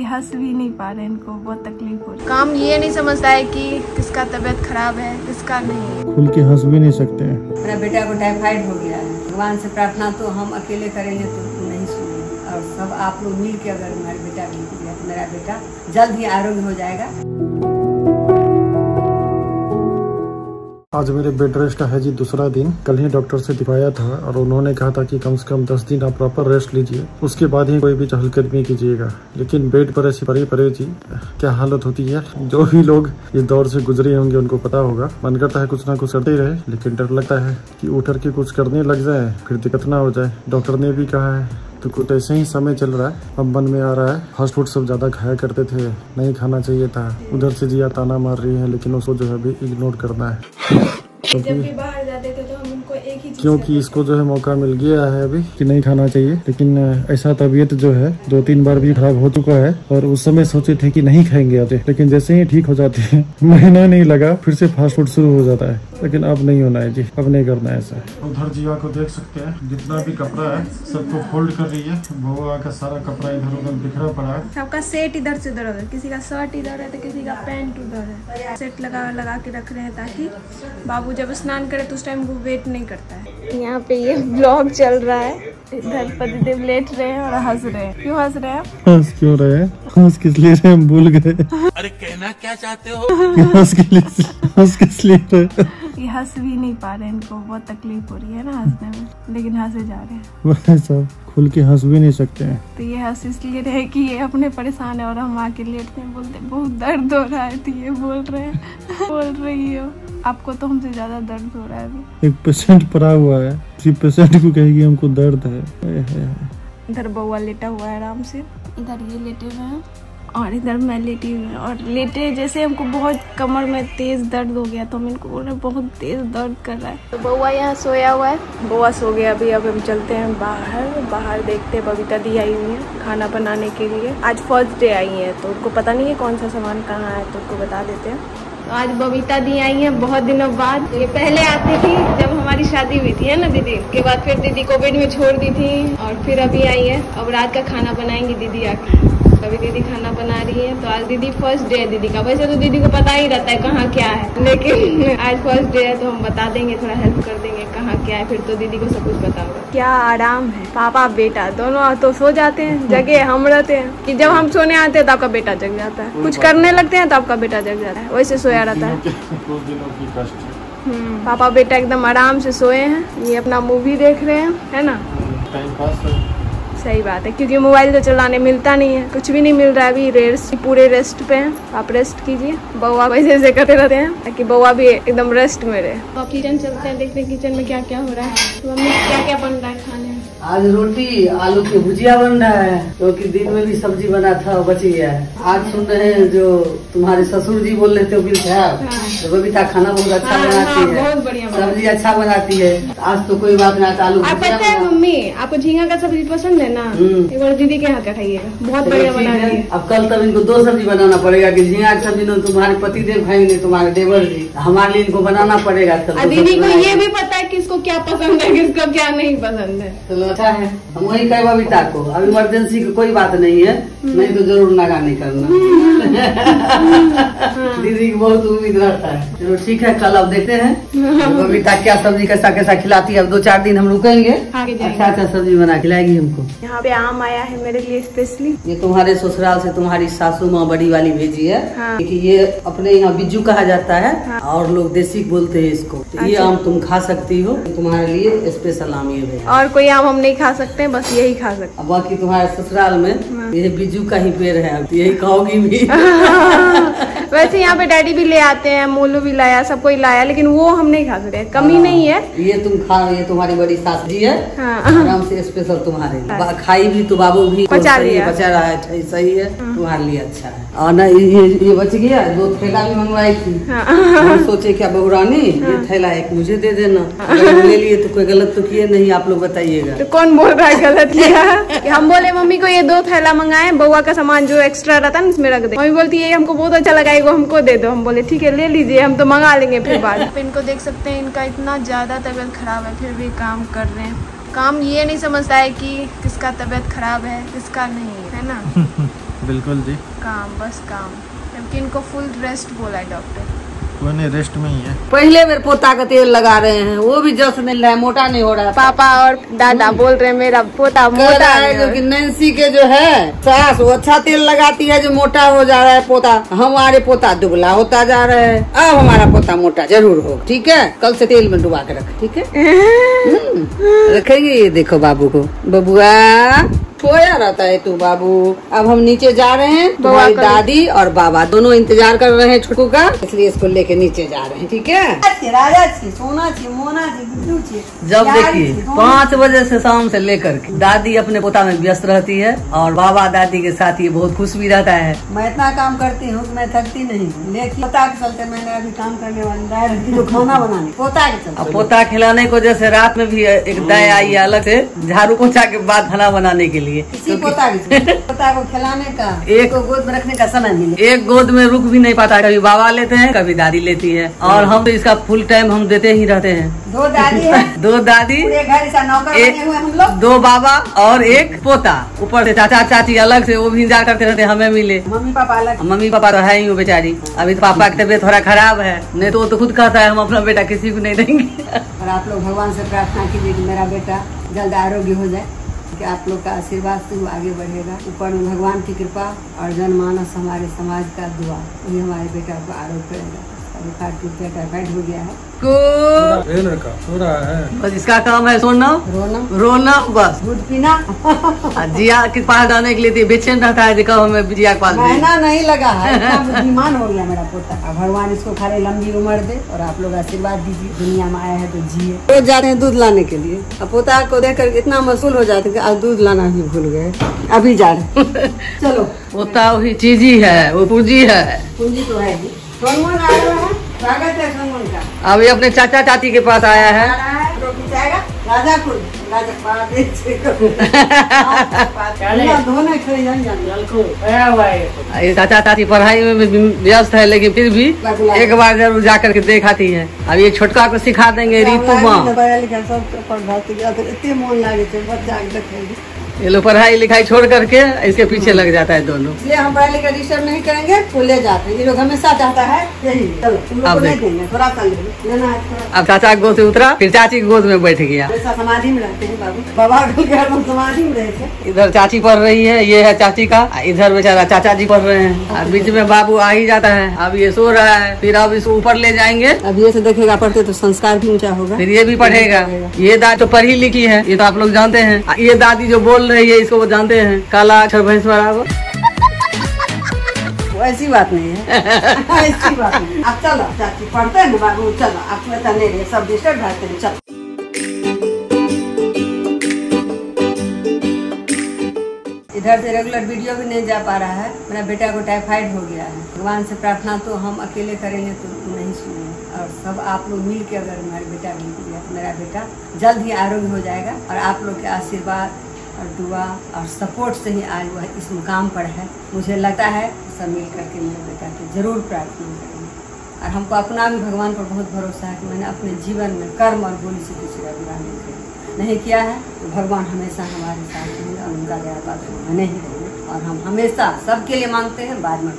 कि हंस भी नहीं पा रहे इनको बहुत तकलीफ़ हो रही काम ये नहीं समझता है कि किसका तबीयत खराब है किसका नहीं। खुल के हंस भी नहीं सकते। हैं मेरा बेटा को टाइफाइड हो गया है। भगवान से प्रार्थना तो हम अकेले करेंगे तो नहीं सुने और सब आप लोग मिल के अगर मेरे बेटा मिल गया तो मेरा बेटा जल्द ही आरोग्य हो जाएगा। आज मेरे बेड रेस्ट है जी दूसरा दिन। कल ही डॉक्टर से दिखाया था और उन्होंने कहा था कि कम से कम दस दिन आप प्रॉपर रेस्ट लीजिए। उसके बाद ही कोई भी चहलकदमी कीजिएगा। लेकिन बेड पर ऐसी पड़ी पड़े जी, क्या हालत होती है? जो भी लोग इस दौर से गुजरे होंगे उनको पता होगा। मन करता है कुछ ना कुछ करते ही रहे, लेकिन डर लगता है कि उठर के कुछ करने लग जाए, फिर दिक्कत ना हो जाए। डॉक्टर ने भी कहा है तो कुछ ऐसे ही समय चल रहा है। अब मन में आ रहा है। फास्ट फ़ूड सब ज़्यादा खाया करते थे। नहीं खाना चाहिए था। उधर से जिया ताना मार रही है लेकिन उसको जो है अभी इग्नोर करना है। जब भी बाहर जाते थे तो हम उनको एक ही क्योंकि इसको जो है मौका मिल गया है अभी कि नहीं खाना चाहिए। लेकिन ऐसा तबीयत जो है दो तीन बार भी खराब हो चुका है और उस समय सोचे थे कि नहीं खाएँगे आते लेकिन जैसे ही ठीक हो जाते हैं महीना नहीं लगा फिर से फास्ट फ़ूड शुरू हो जाता है। लेकिन अब नहीं होना है जी अब नहीं करना है ऐसा। उधर जीवा को देख सकते हैं जितना भी कपड़ा है सबको फोल्ड कर रही है। बउआ का सारा कपड़ा इधर उधर बिखरा पड़ा है। सबका सेट इधर से उधर है किसी का शर्ट इधर है तो किसी का पैंट उधर है। सेट लगा लगा के रख रहे हैं ताकि बाबू जब स्नान करे तो उस टाइम वो वेट नहीं करता है। यहाँ पे ये ब्लॉग चल रहा है। इधर पतिदेव लेट रहे हैं और हंस रहे हैं। क्यों हंस रहे हैं हंस क्यों रहे हैं? हंस किस लिए रहे हम भूल गए। अरे कहना क्या चाहते हो? हंस के लिए हंस किस लिए रहे हंस भी नहीं पा रहे इनको बहुत तकलीफ़ हो रही है ना हंसने में लेकिन हंसे जा रहे हैं। साहब खुल के हंस भी नहीं सकते हैं। तो ये हंस इसलिए रहे कि ये अपने परेशान है और हम आके लेटते हैं बोलते बहुत दर्द हो रहा है तो ये बोल रहे हैं बोल रही हो। आपको तो हमसे ज़्यादा दर्द हो रहा है अभी। एक पेशेंट पड़ा हुआ है उसी पेशेंट को कहेगी हमको दर्द है। इधर बउआ लेटा हुआ है आराम से। इधर ये लेटे हुए हैं। और इधर मैं लेटी हुई और लेटे जैसे हमको बहुत कमर में तेज दर्द हो गया तो हम इनको बोल रहे बहुत तेज दर्द कर रहा है। तो बउआ यहाँ सोया हुआ है? बउआ सो गया अभी अब हम चलते हैं बाहर बाहर देखते हैं बबीता दी आई हुई है खाना बनाने के लिए। आज फ़र्स्ट डे आई है तो उनको पता नहीं है कौन सा सामान कहाँ है तो उनको बता देते हैं। तो आज बबीता दी आई है बहुत दिनों बाद। ये पहले आती थी जब हमारी शादी हुई थी है ना दीदी? के बाद फिर दीदी कोविड में छोड़ दी थी और फिर अभी आई है। अब रात का खाना बनाएँगी दीदी आके। अभी दीदी खाना बना रही है तो आज दीदी फ़र्स्ट डे है दीदी का। वैसे तो दीदी को पता ही रहता है कहाँ क्या है। लेकिन आज फ़र्स्ट डे है तो हम बता देंगे थोड़ा हेल्प कर देंगे कहाँ क्या है फिर तो दीदी को सब कुछ बता होगा क्या आराम है? पापा बेटा दोनों तो सो जाते हैं जगे हम रहते हैं। कि जब हम सोने आते हैं तो आपका बेटा जग जाता है। कुछ करने लगते हैं तो आपका बेटा जग जाता है। वैसे सोया रहता है। कुछ दिनों की कष्ट। हम्म, पापा बेटा एकदम आराम से सोए हैं। ये अपना मूवी देख रहे हैं है ना? टाइम पास है। सही बात है क्योंकि मोबाइल तो चलाने मिलता नहीं है कुछ भी नहीं मिल रहा है अभी रेस्ट पूरे रेस्ट पे हैं आप रेस्ट कीजिए बउआ वैसे ऐसे करते रहते हैं ताकि बउआ भी एकदम रेस्ट में रहे। तो किचन चलते हैं देखते हैं किचन में क्या क्या हो रहा है। तो मम्मी क्या क्या बन रहा है खाने आज रोटी आलू की भुजिया बन रहा है क्योंकि दिन में भी सब्ज़ी बना था बच गया है। आज सुन रहे हैं जो तुम्हारे ससुर जी बोल रहे थे बिल साहब बबीता खाना बहुत अच्छा हाँ, बनाती हाँ, है बहुत बढ़िया सब्ज़ी अच्छा बनाती है। आज तो कोई बात ना आलू आप पता है मम्मी आपको झींगा का सब्ज़ी पसंद है ना? हम्म। एक बार दीदी के हाथ का खाइएगा बहुत बढ़िया बना है। रही है। अब कल तब इनको दो सब्ज़ी बनाना पड़ेगा की झींगा की सब्ज़ी तो तुम्हारे पति देव खाएँगे तुम्हारे देवर जी। हमारे लिए इनको बनाना पड़ेगा। दीदी को। ये भी पता है किसको क्या पसंद है किसको क्या नहीं पसंद है। चलो अच्छा है। हम वही कहे बबीता को। अब इमरजेंसी की कोई बात नहीं है। नहीं तो ज़रूर नागानी करना दीदी की बहुत उम्मीद रहता है। चलो ठीक है कल अब देखते हैं। बबीता क्या सब्ज़ी कैसा कैसा खिलाती है? अब दो चार दिन हम रुकेंगे। अच्छा अच्छा सब्ज़ी बना खिलाएगी हमको। यहाँ पे आम आया है मेरे लिए स्पेशली ये तुम्हारे ससुराल से तुम्हारी सासू माँ बड़ी वाली भेजी है। हाँ। कि ये अपने यहाँ बिज्जू कहा जाता है। हाँ। और लोग देसी बोलते हैं इसको। तो ये अच्छा। आम तुम खा सकती हो। तुम्हारे लिए स्पेशल आम ये और कोई आम हम नहीं खा सकते हैं बस यही खा सकते। बाकी तुम्हारे ससुराल में हाँ। ये बिज्जू का ही पेड़ है अब यही खाओगी भी। वैसे यहाँ पे डैडी भी ले आते हैं मोलू भी लाया सब कोई लाया लेकिन वो हम नहीं खा सकते कमी हाँ। नहीं है। ये तुम खा ये तुम्हारी बड़ी सास जी है। हाँ। से स्पेशल तुम्हारे बा- खाई भी तो बाबू भी पचा सही है, लिया। पचा रहा है सही- सही है। तुम्हारे लिए अच्छा है। और ना ये ये- बच गया दो थैला भी मंगवाई थी। हाँ। सोचे क्या बहुरानी ये थैला एक मुझे दे देना। ले लिए तो कोई गलत तो किए नहीं आप लोग बताइएगा। तो कौन बोल रहा है गलत किया? कि हम बोले मम्मी को ये दो थैला मंगाए बउआ का सामान जो एक्स्ट्रा रहता है ना इसमें रख दे। मम्मी बोलती है हमको बहुत अच्छा लगा एगो हमको दे दो। हम बोले ठीक है ले लीजिए हम तो मंगा लेंगे फिर बाद में। इनको देख सकते हैं इनका इतना ज़्यादा तबीयत खराब है फिर भी काम कर रहे हैं। काम ये नहीं समझता है कि किसका तबियत खराब है किसका नहीं है ना? बिल्कुल जी। काम बस काम। जबकि इनको फुल रेस्ट बोला है डॉक्टर कोई नहीं रेस्ट में ही है। पहले मेरे पोता का तेल लगा रहे हैं वो भी जस मिल रहा है मोटा नहीं हो रहा है। पापा और दादा बोल रहे हैं मेरा पोता मोटा है जो कि नैन्सी के जो है सास वो अच्छा तेल लगाती है जो मोटा हो जा रहा है पोता। हमारे पोता दुबला होता जा रहा है। अब हमारा पोता मोटा ज़रूर हो। ठीक है? कल से तेल में डुबा के रख। ठीक है? हम्म, रखेंगे ये देखो बाबू को। बबुआ! खोया रहता है तू बाबू। अब हम नीचे जा रहे हैं तुम्हारी दादी और बाबा। दोनों इंतज़ार कर रहे हैं छोटू का इसलिए इसको लेके नीचे जा रहे हैं ठीक है? राजा छी सोना छी मोना छी जब देखिए पाँच बजे से शाम से लेकर के दादी अपने पोता में व्यस्त रहती है और बाबा दादी के साथ ये बहुत खुश भी रहता है। मैं इतना काम करती हूँ मैं थकती नहीं लेकिन पोता के चलते मैंने अभी काम करने वाली जो खाना बनाने। पोता के चलते। अब पोता खिलाने को जैसे रात में भी एक दाय आई है अलग से झाड़ू पोछा के बाद खाना बनाने के लिए। इसी पोता के पोता को खिलाने का एक- गोद में रखने का समय मिले। एक गोद में रुक भी नहीं पाता कभी बाबा लेते हैं कभी दादी लेती है। और हम तो इसका फुल टाइम हम देते ही रहते हैं। दो दादी है। दो दादी घर नौकर बने हुए हम लोग। दो बाबा और एक पोता। ऊपर से चाचा चाची अलग से वो भी इंतज़ार करते रहते हमें मिले। मम्मी पापा अलग। मम्मी पापा तो है ही बेचारी। अभी तो पापा की तबीयत थोड़ा खराब है। नहीं तो वो तो खुद कहता है हम अपना बेटा किसी को नहीं देंगे। और आप लोग भगवान से प्रार्थना कीजिए कि मेरा बेटा जल्द आरोग्य हो जाए। कि आप लोग का आशीर्वाद से आगे बढ़ेगा। ऊपर भगवान की कृपा और जनमानस हमारे समाज का दुआ। वही हमारे बेटा को आरोप करेगा। बुखार टूट गया टाइफाइड हो गया है। को रहा है। बस इसका काम है सोना। रोना। रोना बस। दूध पीना। जिया के पास जाने के लिए तो बेचैन रहता है देखो हमें जिया के पास महीना नहीं लगा है बुद्धिमान हो गया मेरा पोता। अब भगवान इसको खाली लंबी उम्र दे और आप लोग आशीर्वाद दीजिए दुनिया में आया है तो जिए। रोज जा रहे हैं दूध लाने के लिए। अब पोता को देख कर इतना मशहूल हो जाते हैं आज दूध लाना भी भूल गए। अभी जा रहे चलो। होता वही चीज़ ही है वो पूंजी है। पूंजी तो है ही। सोनमन आया हुआ है। स्वागत है सोनमन का। अभी अपने चाचा चाची के पास आया है। आ रहा है रोटी जाएगा। राजापुर। ये चाचा चाची पढ़ाई में व्यस्त है लेकिन फिर भी एक बार ज़रूर जा करके देखाती है। अब ये छोटका को सिखा देंगे रीतू माँ। पढ़ा लिखा सब इतने मन लगे बच्चा ये लोग पढ़ाई लिखाई छोड़ करके इसके पीछे लग जाता है दोनों। इसलिए हम पढ़ाई लिखा डिस्टर्ब नहीं करेंगे तो ले जाते हैं। ये लोग हमेशा चाहता है यही चलो तुम लोग अब को नहीं देखो। देंगे थोड़ा सा लेना अब चाचा गोद से उतरा फिर चाची गोद में बैठ गया। समाधि में रहते हैं बाबू। बाबा के घर में समाधि में रहे थे इधर चाची पढ़ रही है ये है चाची का। इधर बेचारा चाचा जी पढ़ रहे हैं। और बीच में बाबू आ ही जाता है। अब ये सो रहा है फिर अब इसको ऊपर ले जाएँगे। अब ये से देखेगा पढ़ते तो संस्कार भी ऊँचा होगा। फिर ये भी पढ़ेगा। ये दादी तो पढ़ी लिखी है ये तो आप लोग जानते हैं। ये दादी जो बोल रही है इसको वो जानते हैं, काला अक्षर भैंस बराबर वो। ऐसी बात नहीं है। ऐसी बात नहीं अब चलो चाची पढ़ते हैं बाबू चलो, आप नहीं रहे सब डिस्टर्ब रहते हैं, चलो। इधर से रेगुलर वीडियो भी नहीं जा पा रहा है। मेरा बेटा को टाइफाइड हो गया है। भगवान से प्रार्थना तो हम अकेले करेंगे तो नहीं सुने और सब आप लोग मिल के अगर मेरे बेटा मिल गया तो मेरा बेटा जल्द ही आरोग्य हो जाएगा। और आप लोग के आशीर्वाद और दुआ और सपोर्ट से ही आज वह इस मुकाम पर है। मुझे लगता है सब मिल करके मेरे बेटा की ज़रूर प्रार्थना करेंगे। और हमको अपना भी भगवान पर बहुत भरोसा है कि मैंने अपने जीवन में कर्म और बोली से किसी का बुरा नहीं किया। नहीं किया है तो भगवान हमेशा हमारे साथ रहेंगे और उनका दया पात्र बने ही रहेंगे। और हम हमेशा सबके लिए मांगते हैं, बाद में।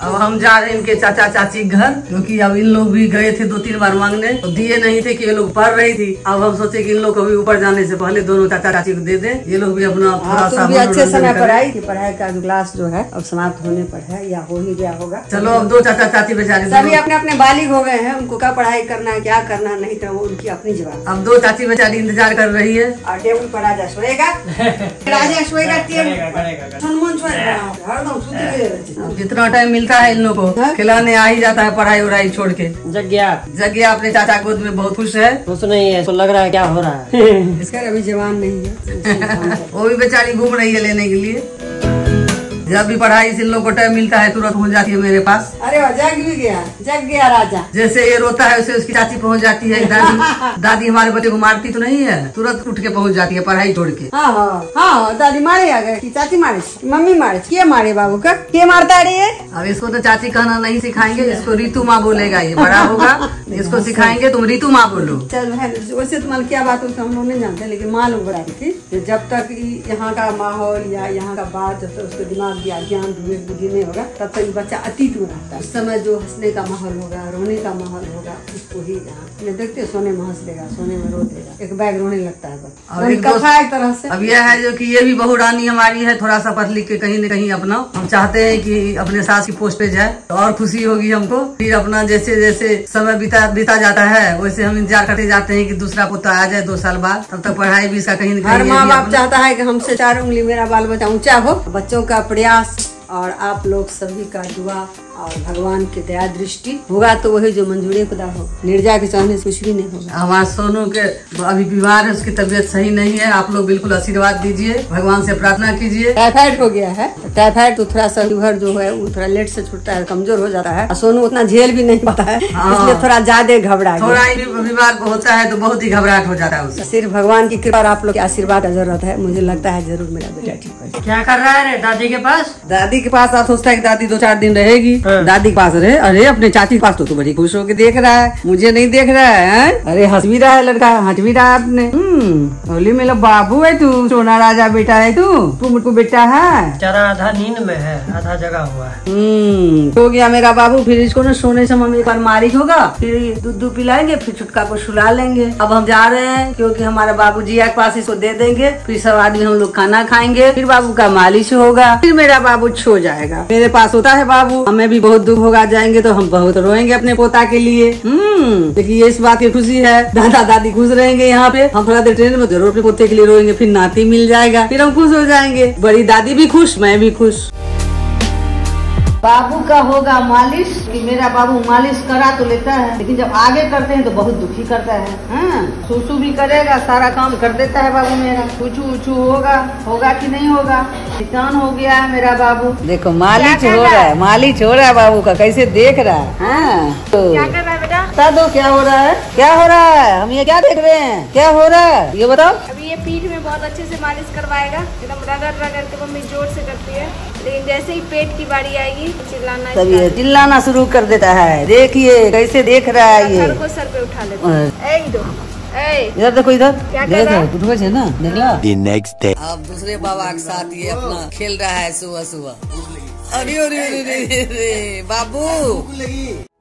अब हम जा रहे हैं इनके चाचा चाची घर क्योंकि अब इन लोग भी गए थे दो तीन बार मांगने। तो दिए नहीं थे कि ये लोग पढ़ रही थी। अब हम सोचे कि इन लोग को भी ऊपर जाने से पहले दोनों चाचा चाची को दे दे। ये लोग भी अपना थोड़ा हाँ, सा भी अच्छे समय पर। आई कि पढ़ाई का क्लास जो है अब समाप्त होने पर है या हो ही गया होगा। चलो अब दो चाचा चाची बेचारे सभी अपने अपने बालिग हो गए हैं। उनको क्या पढ़ाई करना है क्या करना नहीं करना वो उनकी अपनी जवाब। अब दो चाची बेचारी इंतज़ार कर रही है। और टेबल पर राजा सोएगा। राजा सोएगा हैं। जितना टाइम मिलता है इन लोग को। हाँ? खिलाने आ ही जाता है पढ़ाई उड़ाई छोड़ के। जग गया जगह अपने चाचा गोद में बहुत खुश है। खुश नहीं है तो लग रहा है क्या हो रहा है? इसका अभी जवान नहीं है। वो भी बेचारी घूम रही है लेने के लिए। जब भी पढ़ाई से इन लोग को टाइम मिलता है तुरंत पहुँच जाती है मेरे पास। अरे जग भी गया जग गया राजा। जैसे ये रोता है वैसे उसकी चाची पहुँच जाती है दादी। दादी हमारे बच्चे को मारती तो नहीं है। तुरंत उठ के पहुँच जाती है पढ़ाई छोड़ के। हाँ हाँ हाँ दादी मारे आ गए चाची मारे मम्मी मारे के मारे बाबू का के मारता रे अब इसको तो चाची कहना नहीं सिखाएँगे इसको रीतू माँ बोलेगा ये बड़ा होगा। इसको सिखाएँगे तुम रीतू माँ बोलो। चल वैसे तो मतलब क्या बात होती है हम लोग नहीं जानते लेकिन माँ लोग बताई थी जब तक यहाँ का माहौल या यहाँ का बात जब तक उसको दिमाग गया ज्ञान विवेक बुद्धि नहीं होगा तब तक बच्चा अतीत में रहता है। उस समय जो हंसने का माहौल होगा रोने का माहौल होगा उसको ही जहाँ देखते सोने में हंस देगा सोने में रो देगा। एक बैग रोने लगता है कथा एक तरह से। अब यह है जो कि ये भी बहु रानी हमारी है थोड़ा सा पढ़ लिख के कहीं न कहीं अपना हम चाहते हैं कि अपने सास की पोस्ट पे जाए तो और खुशी होगी हमको। फिर अपना जैसे जैसे समय बीता बीता जाता है वैसे हम इंतज़ार करते जाते हैं कि दूसरा पोता आ जाए दो साल बाद। तब तक पढ़ाई भी इसका कहीं न हर कहीं माँ बाप चाहता है कि हमसे चार उंगली मेरा बाल बच्चा ऊँचा हो। बच्चों का प्रयास और आप लोग सभी का दुआ और भगवान की दया दृष्टि होगा तो वही जो मंजूरी खुदा हो। निर्जा के चाहने से कुछ भी नहीं होगा। हमारे सोनू के अभी बीमार है उसकी तबीयत सही नहीं है। आप लोग बिल्कुल आशीर्वाद दीजिए भगवान से प्रार्थना कीजिए। टाइफाइड हो गया है। टाइफाइड तो थोड़ा सा लीवर जो है वो थोड़ा लेट से छूटता है कमज़ोर हो जाता है। सोनू उतना झेल भी नहीं पाता है हाँ। इसलिए थोड़ा ज़्यादा घबरा थोड़ा ही बीमार होता है तो बहुत ही घबराहट हो जाता है सिर्फ़ भगवान की कृपा और आप लोग के आशीर्वाद का ज़रूरत है। मुझे लगता है ज़रूर मेरा बेटा ठीक हो क्या कर रहा है दादी के पास? दादी के पास आप सोचता है कि दादी दो चार दिन रहेगी। दादी के पास रहे अरे अपने चाची के पास तो तू बड़ी खुश होकर देख रहा है मुझे नहीं देख रहा है हैं? अरे हंस भी रहा है लड़का हंस भी रहा है अपने। हम्म होली मेरा बाबू है तू सोना राजा बेटा है तू तू मुझको बेटा है। बेचारा आधा नींद में है आधा जगा हुआ है। हम्म हो गया मेरा बाबू फिर इसको ना सोने से मम्मी एक बार मारी होगा फिर दूध दूध पिलाएँगे फिर छुटका को सुला लेंगे। अब हम जा रहे हैं क्योंकि हमारे बाबू जिया के पास इसको दे देंगे फिर सब आदमी हम लोग खाना खाएँगे फिर बाबू का मालिश होगा फिर मेरा बाबू छो जाएगा। मेरे पास होता है बाबू हमें भी बहुत दुख होगा जाएँगे तो हम बहुत रोएँगे अपने पोता के लिए। हम्म। देखिए इस बात की खुशी है। दादा दादी खुश रहेंगे यहाँ पे। हम थोड़ा देर ट्रेन में ज़रूर अपने पोते के लिए रोएँगे फिर नाती मिल जाएगा फिर हम खुश हो जाएँगे। बड़ी दादी भी खुश मैं भी खुश। बाबू का होगा मालिश कि मेरा बाबू मालिश करा तो लेता है। लेकिन जब आगे करते हैं तो बहुत दुखी करता है। हाँ? सुसु भी करेगा सारा काम कर देता है बाबू मेरा। कुछ ऊँचू होगा होगा कि नहीं होगा? किसान हो गया है मेरा बाबू। देखो मालिश हो रहा है? मालिश हो रहा है बाबू का कैसे देख रहा है? हाँ? तो बता दो क्या हो रहा है? क्या हो रहा है? हम ये क्या देख रहे हैं? क्या हो रहा है? ये बताओ। अभी ये पीठ में बहुत अच्छे से मालिश करवाएगा। एकदम रगड़ रगड़ के मम्मी ज़ोर से करती है। लेकिन जैसे ही पेट की बारी आएगी चिल्लाना तब ये चिल्लाना शुरू कर देता है। देखिए कैसे देख रहा है ये। सर को सर पे उठा लेता है। इधर। ए इधर देखो इधर। क्या कर रहा है? ना देखला The next day. अब दूसरे बाबा के साथ ये अपना खेल रहा है सुबह सुबह अरे अरे, अरे बाबू।